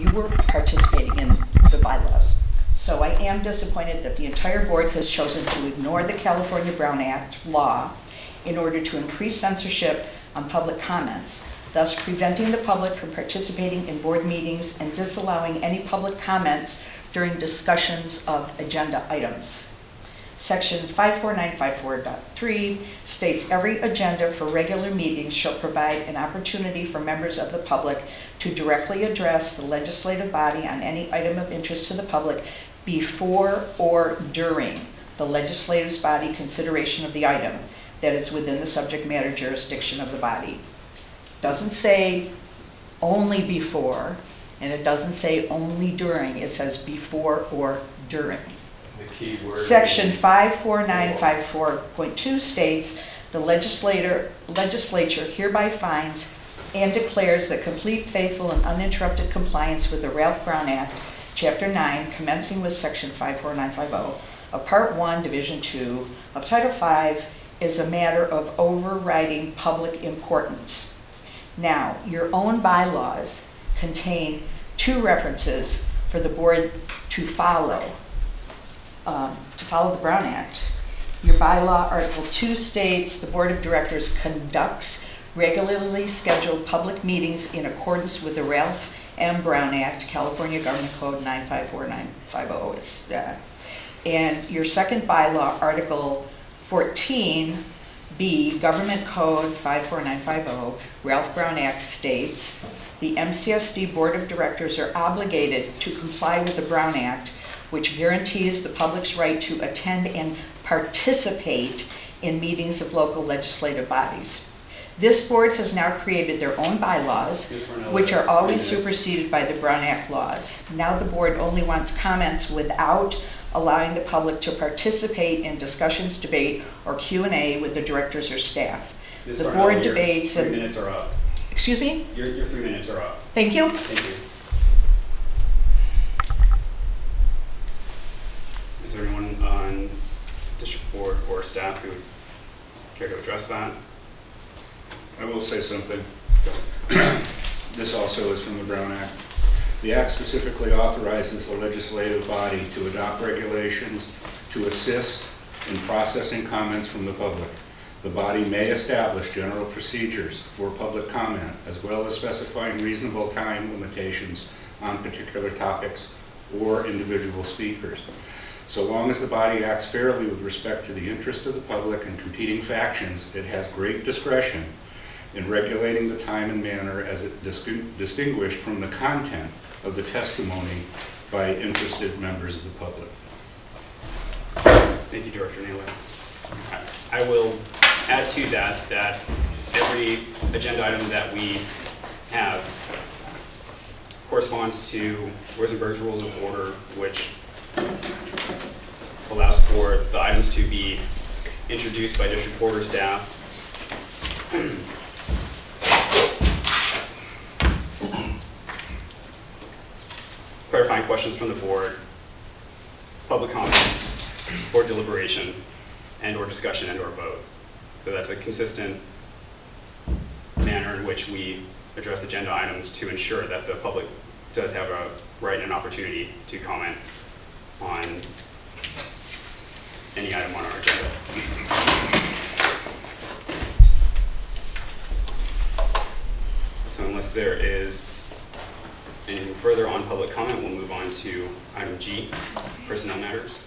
you were participating in the bylaws. So I am disappointed that the entire board has chosen to ignore the California Brown Act law in order to increase censorship on public comments, thus preventing the public from participating in board meetings and disallowing any public comments during discussions of agenda items. Section 54954.3 states every agenda for regular meetings shall provide an opportunity for members of the public to directly address the legislative body on any item of interest to the public before or during the legislative body consideration of the item that is within the subject matter jurisdiction of the body. Doesn't say only before, and it doesn't say only during, it says before or during. Key word. Section 54954.2 states, "The legislator, legislature hereby finds and declares that complete, faithful, and uninterrupted compliance with the Ralph Brown Act, Chapter 9, commencing with Section 54950 of Part 1, Division 2 of Title 5, is a matter of overriding public importance." Now, your own bylaws contain two references for the board to follow um, to follow the Brown Act. Your bylaw, Article 2 states, "The Board of Directors conducts regularly scheduled public meetings in accordance with the Ralph M. Brown Act, California Government Code 9549550." It's that. And your second bylaw, Article 14B, Government Code 54950, oh, Ralph Brown Act states, "The MCSD Board of Directors are obligated to comply with the Brown Act which guarantees the public's right to attend and participate in meetings of local legislative bodies. This board has now created their own bylaws, which are always superseded by the Brown Act laws. Now the board only wants comments without allowing the public to participate in discussions, debate, or Q and A with the directors or staff. Ms. The Barnell, board debates Three minutes are up. excuse me? Your, your three minutes are up. Thank you. Thank you. Is there anyone on district or staff who care to address that? I will say something. This also is from the Brown Act. The act specifically authorizes the legislative body to adopt regulations to assist in processing comments from the public. The body may establish general procedures for public comment, as well as specifying reasonable time limitations on particular topics or individual speakers. So long as the body acts fairly with respect to the interest of the public and competing factions, it has great discretion in regulating the time and manner as it distin- distinguished from the content of the testimony by interested members of the public. Thank you, Director Naylor. I will add to that, that every agenda item that we have corresponds to Rosenberg's Rules of Order, which allows for the items to be introduced by district board or staff. Clarifying questions from the board, public comment, board deliberation, and/or discussion and/or vote. So that's a consistent manner in which we address agenda items to ensure that the public does have a right and an opportunity to comment on any item on our agenda. So unless there is anything further on public comment, we'll move on to item G, personnel matters.